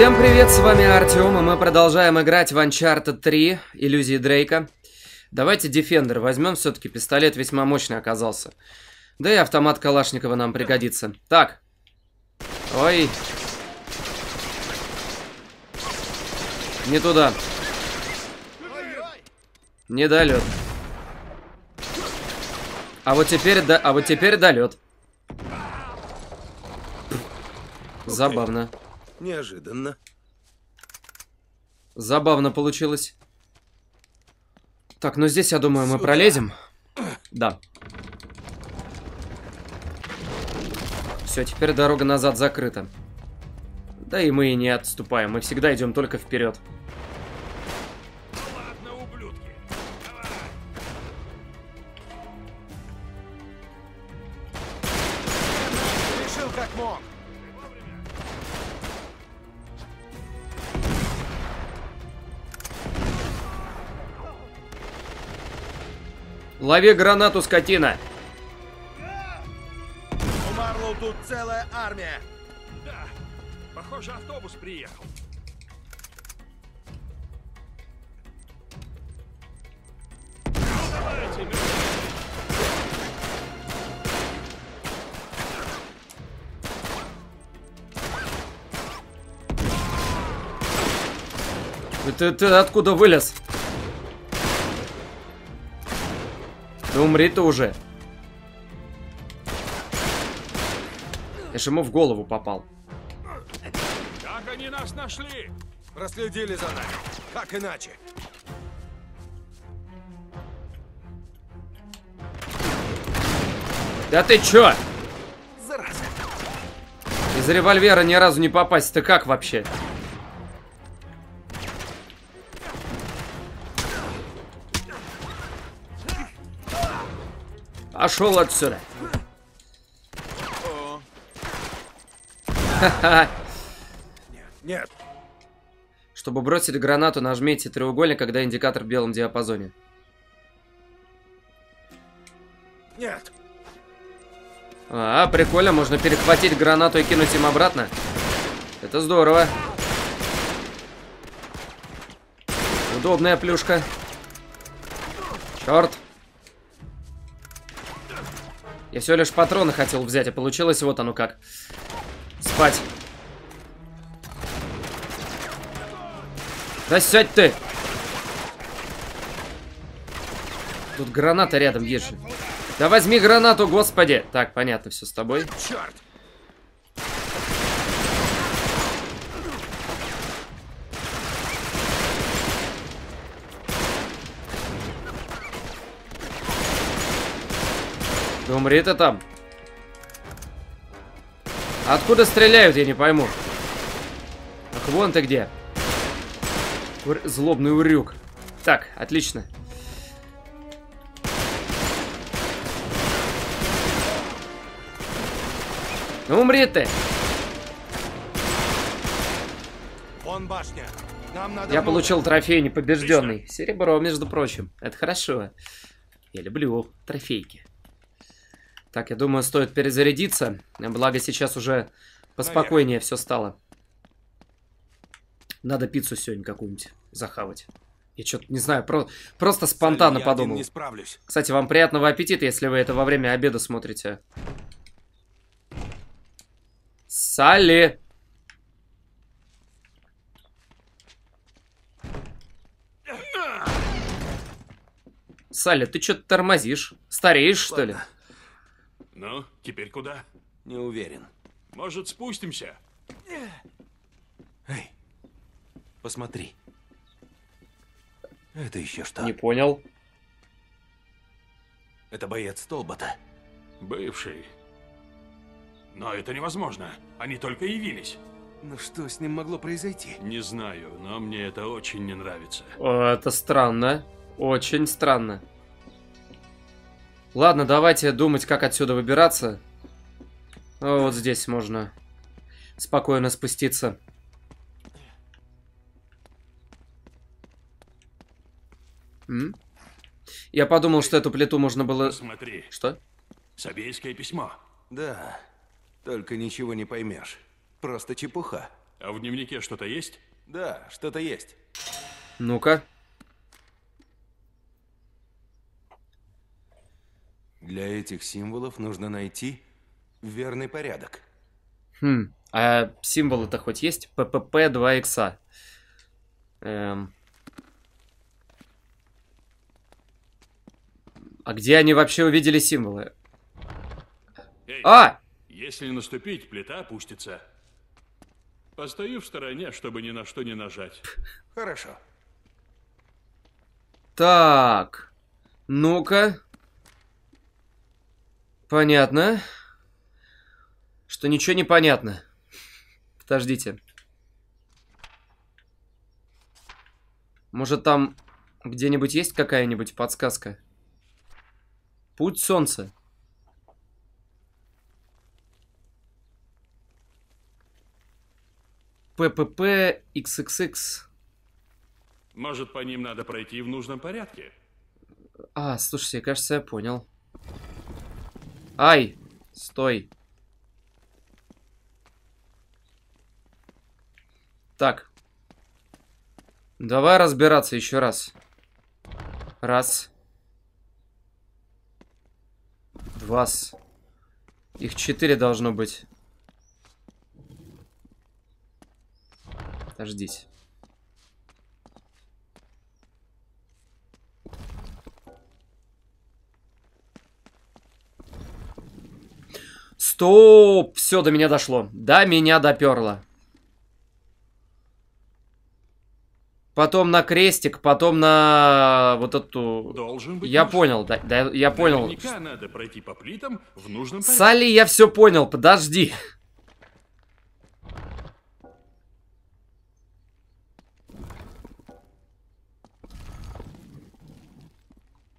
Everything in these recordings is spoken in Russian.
Всем привет, с вами Артем, и мы продолжаем играть в Uncharted 3, Иллюзии Дрейка. Давайте Defender возьмем, все-таки пистолет весьма мощный оказался. Да и автомат Калашникова нам пригодится. Так. Ой. Не туда. Не долет. А вот теперь, да, а вот теперь долет. Забавно. Неожиданно. Забавно получилось. Так, ну здесь, я думаю, мы пролезем. Да. Все, теперь дорога назад закрыта. Да и мы и не отступаем. Мы всегда идем только вперед. Лови гранату, скотина! У Марлоу тут целая армия. Да, похоже, автобус приехал. Ну. Ты, ты откуда вылез? Да умри ты уже. Я же ему в голову попал. Как они нас нашли? Проследили за нами. Как иначе? Да ты чё? Зараза. Из револьвера ни разу не попасть. Ты как вообще? Пошел отсюда. Ха-ха. нет. Чтобы бросить гранату, нажмите треугольник, когда индикатор в белом диапазоне. Нет. А, прикольно, можно перехватить гранату и кинуть им обратно. Это здорово. Удобная плюшка. Черт. Я всего лишь патроны хотел взять, а получилось вот оно как. Спать. Да сядь ты! Тут граната рядом есть. Да возьми гранату, господи! Так, понятно, все с тобой. Черт. Ты там. Откуда стреляют, я не пойму. Ах, вон ты где. Ур- Злобный урюк. Так, отлично. Ну умри ты. Вон башня. Нам надо... Я получил трофей непобежденный. Серебро, между прочим. Это хорошо. Я люблю трофейки. Так, я думаю, стоит перезарядиться. Благо сейчас уже поспокойнее все стало. Надо пиццу сегодня какую-нибудь захавать. Я что-то не знаю, про- просто спонтанно один подумал. не справлюсь. Кстати, вам приятного аппетита, если вы это во время обеда смотрите. Салли! Салли, ты что-то тормозишь? Стареешь, что ли? Ну, теперь куда? Не уверен. Может, спустимся? Эй, посмотри. Это еще что? Не понял. Это боец Толбота. Бывший. Но это невозможно. Они только явились. Ну что с ним могло произойти? Не знаю, но мне это очень не нравится. О, это странно. Очень странно. Ладно, давайте думать, как отсюда выбираться. О, вот здесь можно спокойно спуститься. М? Я подумал, что эту плиту можно было... Посмотри, Что? Собейское письмо. Да, только ничего не поймешь. Просто чепуха. А в дневнике что-то есть? Да, что-то есть. Ну-ка. Для этих символов нужно найти верный порядок. Хм, а символы-то хоть есть? ППП 2 икса. Эм. А где они вообще увидели символы? Эй, А! если наступить, плита опустится. Постою в стороне, чтобы ни на что не нажать. Хорошо. Так. Ну-ка. Понятно. Что ничего не понятно. Подождите. Может там где-нибудь есть какая-нибудь подсказка? Путь солнца. ППП XXX. Может, по ним надо пройти в нужном порядке? А, слушайте, кажется, я понял. Ай, стой. Так. Давай разбираться еще раз. Раз. Два. Их четыре должно быть. Подождите. Стоп! Все, до меня дошло. До меня доперло. Потом на крестик, потом на вот эту... Должен быть. Я нужен. понял, да, да, я понял. Наверняка надо пройти по плитам в нужном порядке. Салли, я все понял, подожди.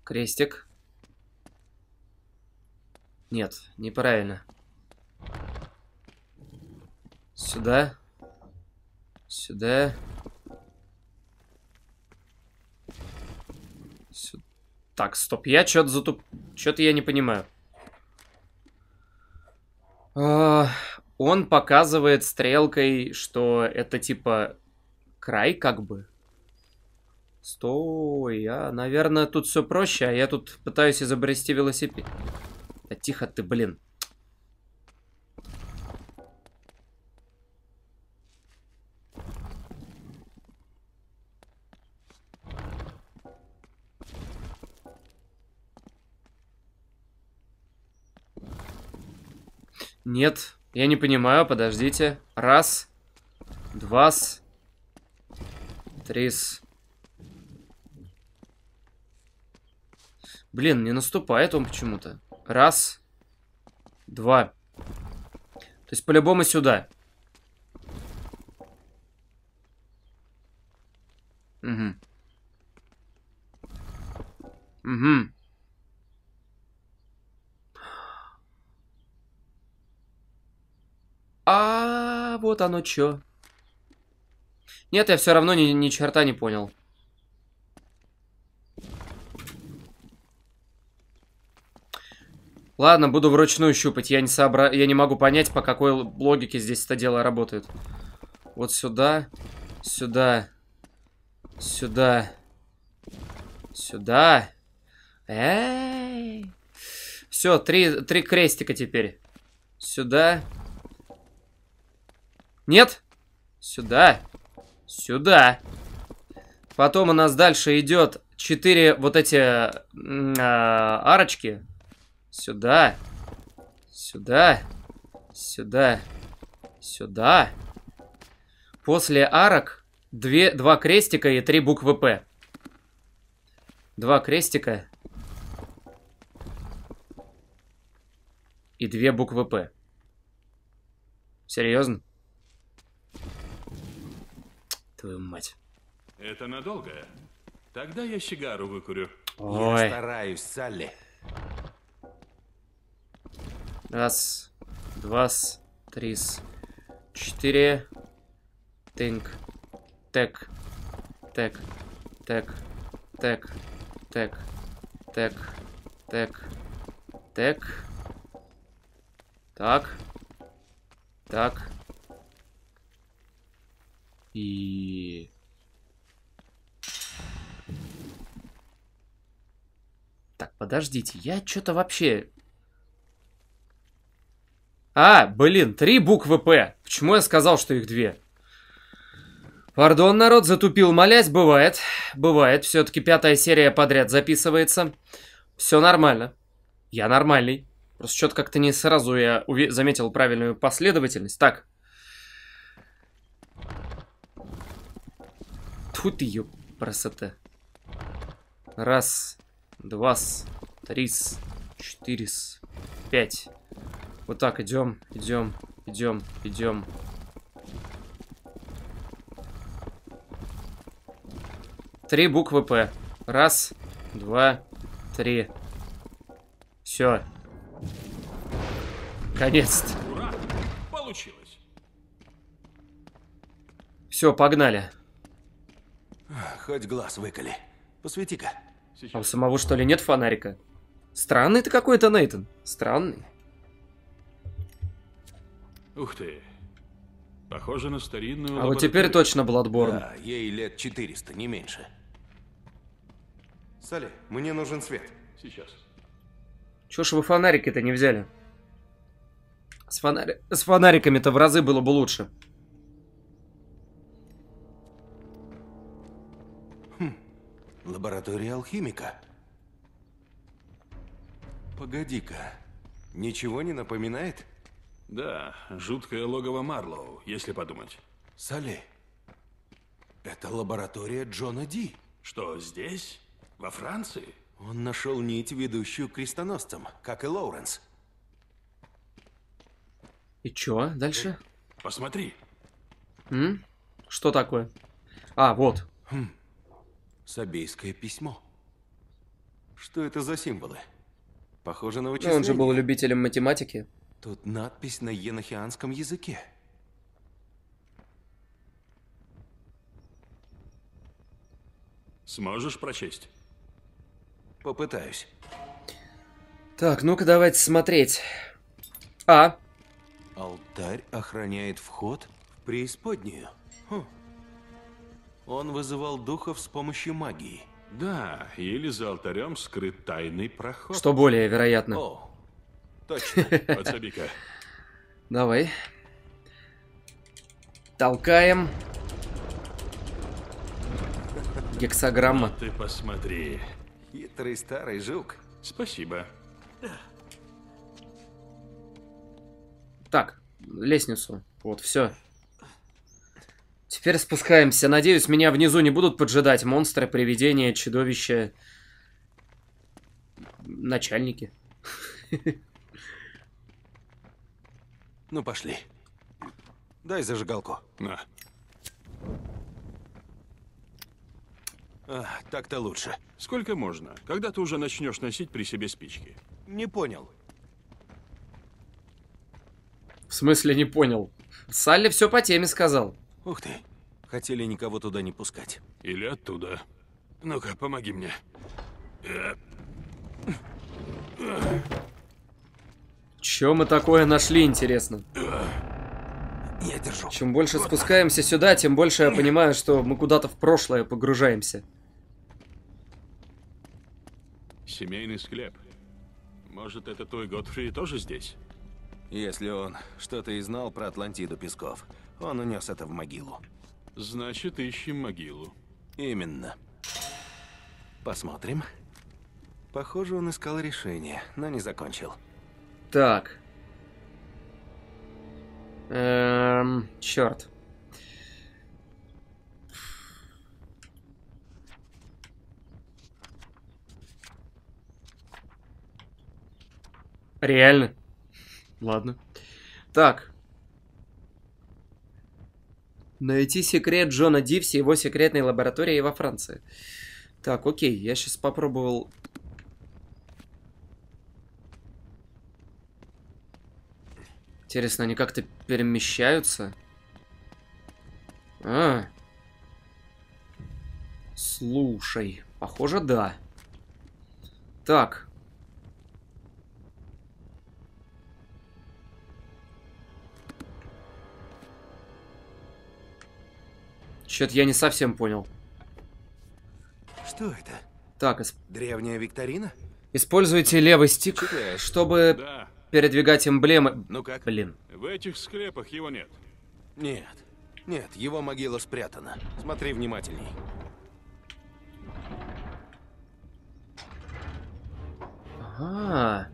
Крестик. Нет, неправильно. Сюда. Сюда. Сю- Так, стоп, я что-то затуп... Что-то я не понимаю. А, Он показывает стрелкой, что это типа край как бы. Стой, а, наверное, тут все проще, а я тут пытаюсь изобрести велосипед. Да тихо ты, блин. Нет, я не понимаю, подождите. Раз, два, три. Блин, не наступает он почему-то. Раз, два. То есть по-любому сюда. Угу. Угу. А вот оно чё. Нет, я все равно ни, ни черта не понял. Ладно, буду вручную щупать. Я не, сообра... я не могу понять, по какой логике здесь это дело работает. Вот сюда, сюда, сюда, сюда. Эй! Все, три, три крестика теперь. Сюда. Нет? Сюда. Сюда. Потом у нас дальше идет четыре вот эти а, арочки. Сюда. Сюда. Сюда. Сюда. После арок две, два крестика и три буквы П. Два крестика. И две буквы П. Серьезно? Твою мать. Это надолго? Тогда я сигару выкурю. Я Ой. стараюсь, Салли. Раз, два, три, четыре. Тынк. Тек. Тек. Тек. Тек. Тек. Тек. Тек. Тек. Так. Так. И... Так, подождите, я что-то вообще... А, блин, три буквы «П». Почему я сказал, что их две? Пардон, народ, затупил, молясь, бывает. Бывает, все-таки пятая серия подряд записывается. Все нормально. Я нормальный. Просто что-то как-то не сразу я заметил правильную последовательность. Так. Ты, ё, красота. Раз, два, три, четыре, пять. Вот так идем, идем, идем, идем. Три буквы П. Раз, два, три. Все. Конец-то. Ура! Получилось. Все, погнали. Хоть глаз выколи. Посвети-ка. А у самого что ли нет фонарика? Странный ты какой-то, Нейтан. Странный. Ух ты. Похоже на старинную А вот теперь точно Bloodborne. Да, ей лет 400, не меньше. Салли, мне нужен свет. Сейчас. Чё ж вы фонарики-то не взяли? С, фонари... С фонариками-то в разы было бы лучше. Лаборатория алхимика. Погоди-ка. Ничего не напоминает? Да, жуткое логово Марлоу, если подумать. Салли, это лаборатория Джона Ди. Что, здесь? Во Франции? Он нашел нить, ведущую к крестоносцам, как и Лоуренс. И чё дальше? Посмотри. М? Что такое? А, вот. Сабейское письмо. Что это за символы? Похоже на Ну, вычисление. он же был любителем математики. Тут надпись на енохианском языке. Сможешь прочесть? Попытаюсь. Так, ну-ка давайте смотреть. А, Алтарь охраняет вход в преисподнюю. Хм. Он вызывал духов с помощью магии. Да, или за алтарем скрыт тайный проход. что более вероятно. О, точно. Подсоби-ка. Давай. Толкаем. Гексограмма. Ты посмотри. Хитрый старый жук. Спасибо. Так, лестницу. Вот, все. Теперь спускаемся. Надеюсь, меня внизу не будут поджидать монстры, привидения, чудовища. Начальники. Ну, пошли. Дай зажигалку. На. А, так-то лучше. Сколько можно? Когда ты уже начнешь носить при себе спички? Не понял. В смысле, не понял. Салли все по теме сказал. Ух ты. Хотели никого туда не пускать. Или оттуда. Ну-ка, помоги мне. Э, Че мы такое нашли, интересно? Я держу. Чем больше спускаемся сюда, тем больше я понимаю, что мы куда-то в прошлое погружаемся. Семейный склеп. Может, это твой Готфри тоже здесь? Если он что-то и знал про Атлантиду Песков, он унес это в могилу. Значит, ищем могилу. Именно. Посмотрим. Похоже, он искал решение, но не закончил. Так. Эм, черт. Реально? Ладно. Так. Найти секрет Джона Дивси, его секретной лаборатории во Франции. Так, окей, я сейчас попробовал Интересно, они как-то перемещаются? А. Слушай, похоже, да. Так. Что-то я не совсем понял. Что это? Так, ис- Древняя викторина? используйте левый стик, Читаешь? чтобы Да, передвигать эмблемы. Ну как? Блин. в этих склепах его нет. Нет. Нет, его могила спрятана. Смотри внимательней. Ага.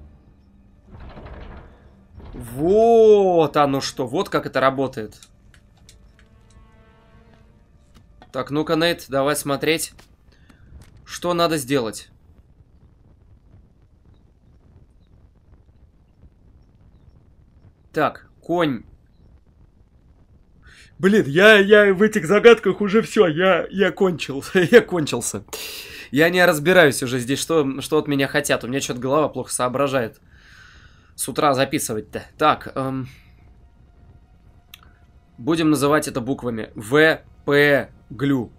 Вот оно что, вот как это работает. Так, ну-ка, Нейт, давай смотреть. Что надо сделать? Так, конь. Блин, я, я в этих загадках уже все, я, я кончил, я кончился. Я не разбираюсь уже здесь, что, что от меня хотят. У меня что-то голова плохо соображает. С утра записывать-то. Так, эм, будем называть это буквами. В, П, глю.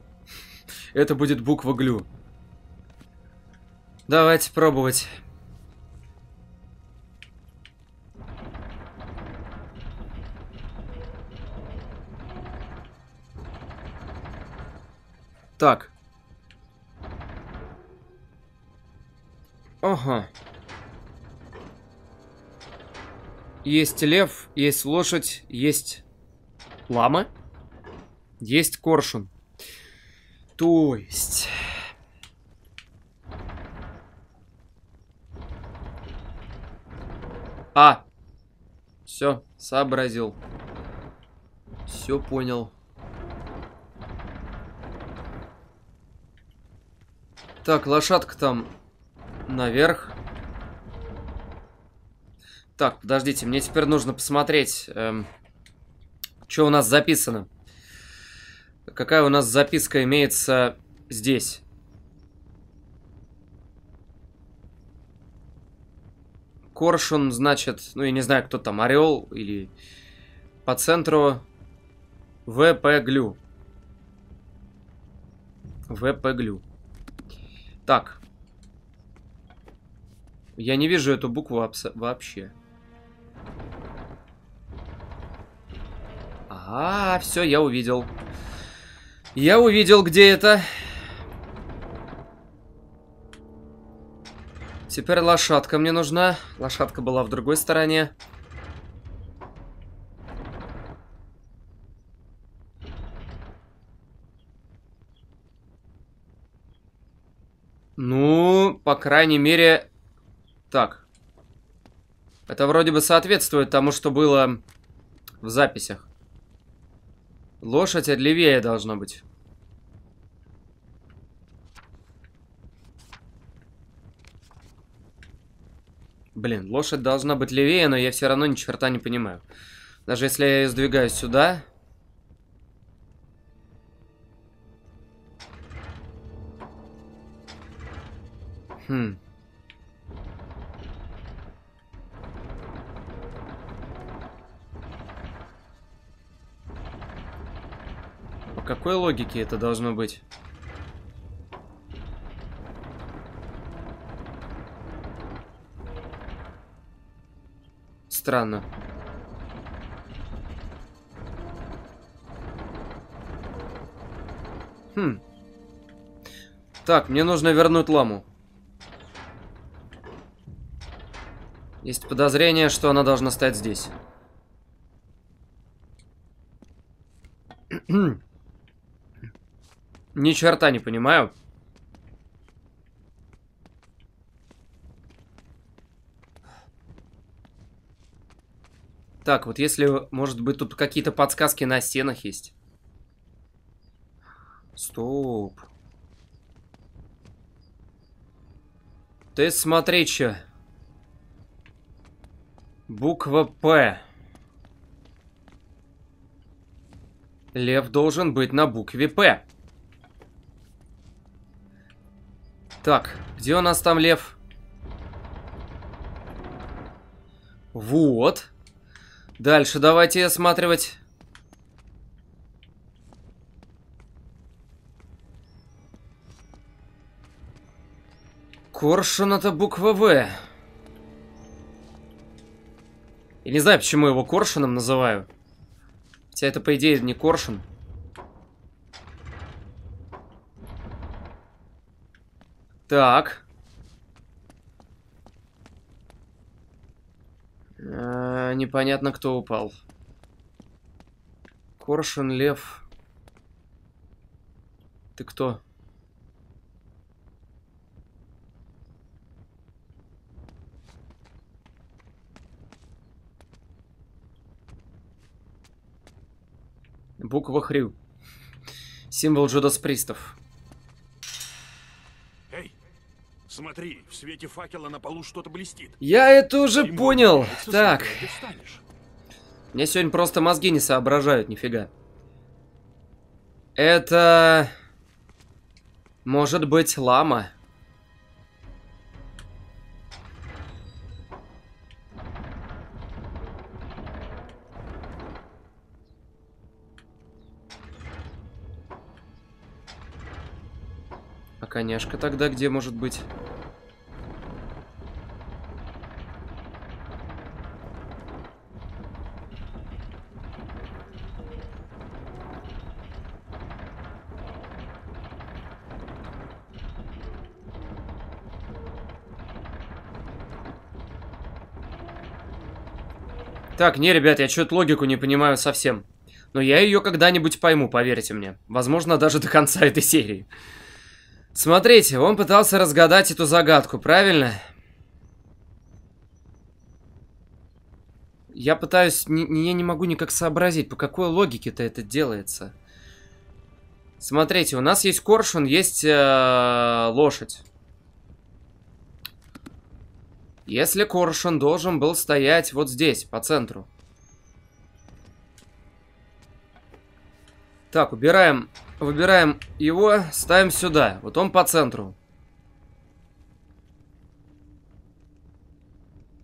Это будет буква глю. Давайте пробовать. Так. Ага. Есть лев, есть лошадь, есть лама, есть коршун. То есть... А! Все, сообразил. Все понял. Так, лошадка там наверх. Так, подождите, мне теперь нужно посмотреть, эм, что у нас записано. Какая у нас записка имеется здесь. Коршун, значит, ну я не знаю, кто там, орел или по центру ВП Глю. ВП Глю. Так. Я не вижу эту букву вообще. А, все, я увидел. Я увидел, где это. Теперь лошадка мне нужна. Лошадка была в другой стороне. Ну, по крайней мере... Так. Это вроде бы соответствует тому, что было в записях. Лошадь левее должна быть. Блин, лошадь должна быть левее, но я все равно ни черта не понимаю. Даже если я ее сдвигаю сюда... Хм. По какой логике это должно быть? Странно. Хм. Так, мне нужно вернуть ламу. Есть подозрение, что она должна стоять здесь. Ни черта не понимаю. Так, вот если, может быть, тут какие-то подсказки на стенах есть. Стоп. Ты смотри, чё. Буква П. Лев должен быть на букве П. Так, где у нас там лев? Вот. Дальше давайте осматривать. Коршун это буква В. Я не знаю, почему его коршуном называю. Хотя это, по идее, не коршун. Так. Непонятно, кто упал. Коршун, лев. Ты кто? Буква Хрю. Символ Джудас Пристов. Смотри, в свете факела на полу что-то блестит. Я это уже Ему понял. Так, мне сегодня просто мозги не соображают, нифига. Это... Может быть, лама? А коняшка тогда где может быть? Так, не, ребят, я что-то логику не понимаю совсем. Но я ее когда-нибудь пойму, поверьте мне. Возможно, даже до конца этой серии. Смотрите, он пытался разгадать эту загадку, правильно? Я пытаюсь... Не, я не могу никак сообразить, по какой логике-то это делается. Смотрите, у нас есть коршун, есть э, лошадь. Если коршун должен был стоять вот здесь, по центру. Так, убираем, выбираем его, ставим сюда. Вот он по центру.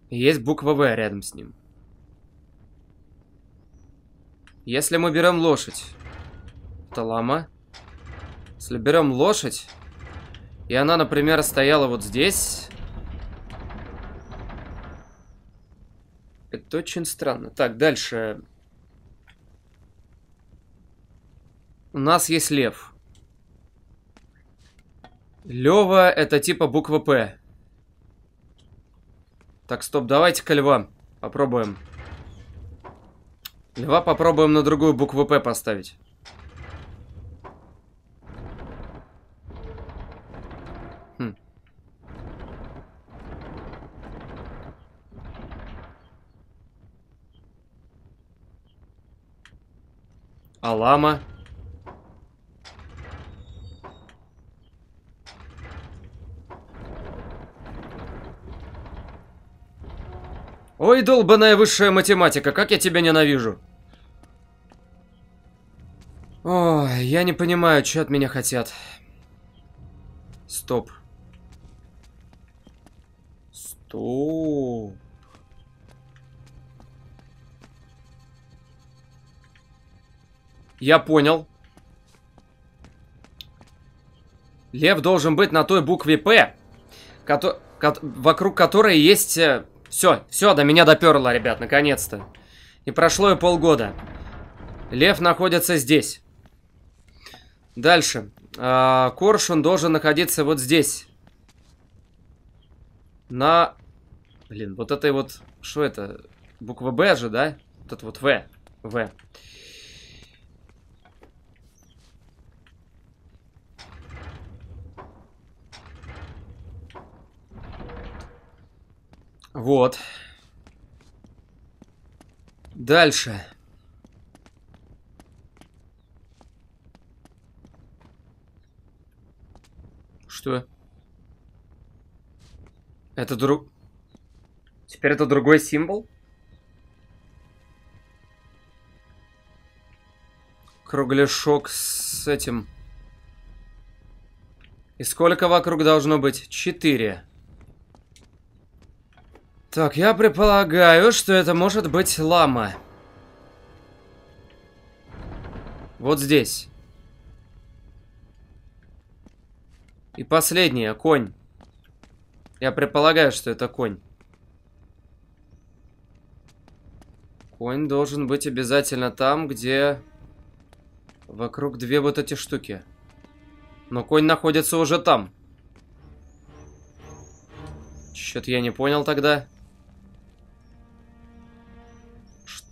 Есть буква В рядом с ним. Если мы берем лошадь, это лама. Если берем лошадь, и она, например, стояла вот здесь... Это очень странно. Так, дальше. У нас есть лев. Лева это типа буква П. Так, стоп, давайте-ка льва попробуем. Льва попробуем на другую букву П поставить. А лама? Ой, долбаная высшая математика, как я тебя ненавижу. Ой, я не понимаю, что от меня хотят. Стоп. Стоп. Я понял. Лев должен быть на той букве П, кото ко вокруг которой есть... Все, все, до меня доперло, ребят, наконец-то. И прошло и полгода. Лев находится здесь. Дальше. А, коршун должен находиться вот здесь. На... Блин, вот этой вот... Что это? Буква Б же, да? Вот это вот В. В. Вот. Дальше. Что? Это друг... Теперь это другой символ? Кругляшок с этим... И сколько вокруг должно быть? Четыре. Так, я предполагаю, что это может быть лама. Вот здесь. И последнее, конь. Я предполагаю, что это конь. Конь должен быть обязательно там, где вокруг две вот эти штуки. Но конь находится уже там. Что-то я не понял тогда.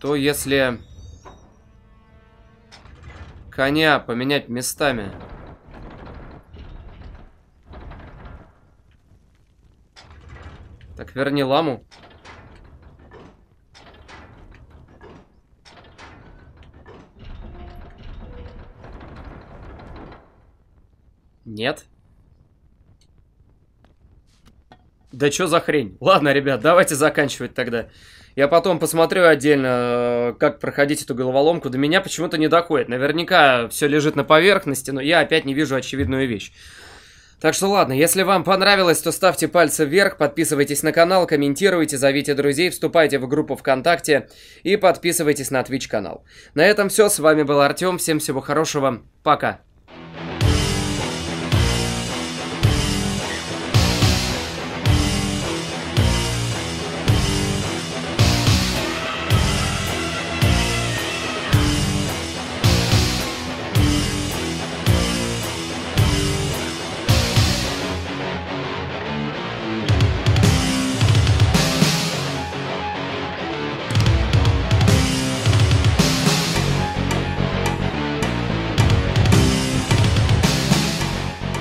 Что если... Коня поменять местами? Так, верни ламу. Нет. Да что за хрень? Ладно, ребят, давайте заканчивать тогда. Я потом посмотрю отдельно, э, как проходить эту головоломку. До меня почему-то не доходит. Наверняка все лежит на поверхности, но я опять не вижу очевидную вещь. Так что ладно, если вам понравилось, то ставьте пальцы вверх, подписывайтесь на канал, комментируйте, зовите друзей, вступайте в группу ВКонтакте и подписывайтесь на Twitch канал. На этом все, с вами был Артем, всем всего хорошего, пока.